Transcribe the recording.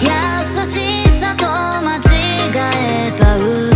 優しさと間違えた嘘